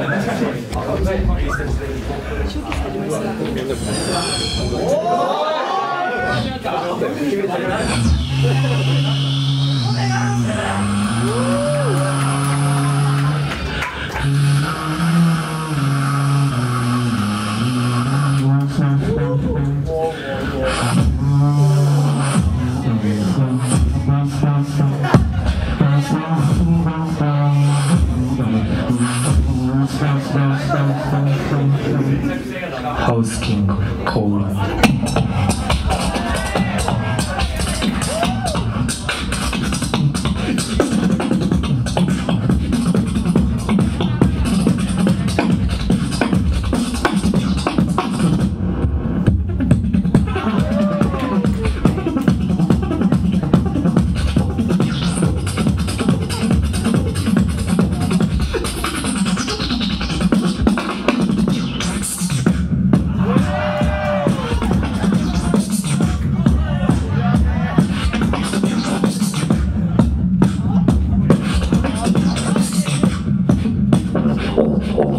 ハ house king called ボ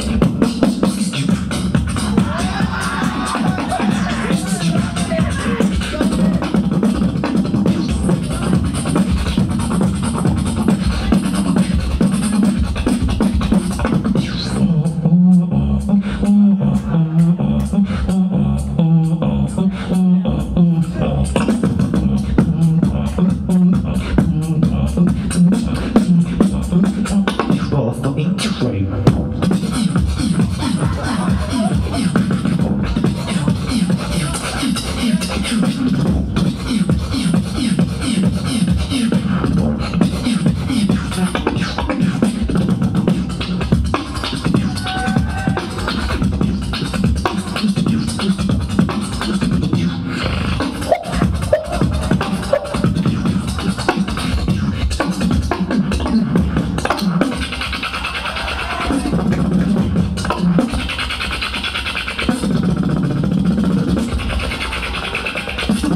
スト改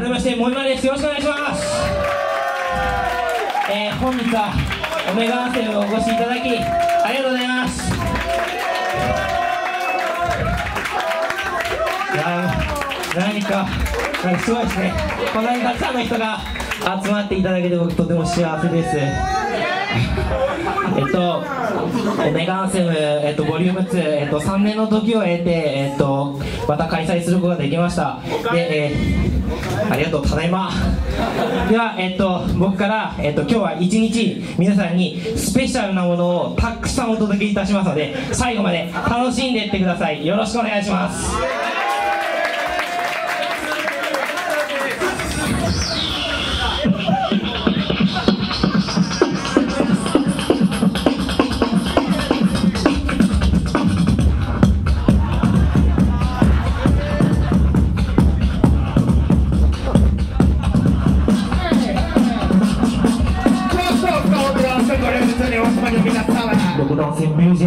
めまして森間です。よろしくお願いします。えー、本日はオメガアンセムをお越しいただきありがとうございます。いや何かなんかすごいですね。こんなにたくさんの人が集まっていただけて僕とても幸せです。えっと、メガアンセム、えっと、ボリューム2、えっと、3年の時を経て、えっと、また開催することができました。で、えーありがとう、ただいま。では、えっと、僕から、えっと、今日は一日、皆さんにスペシャルなものをたくさんお届けいたしますので、最後まで楽しんでいってください。よろしくお願いします。僕のせ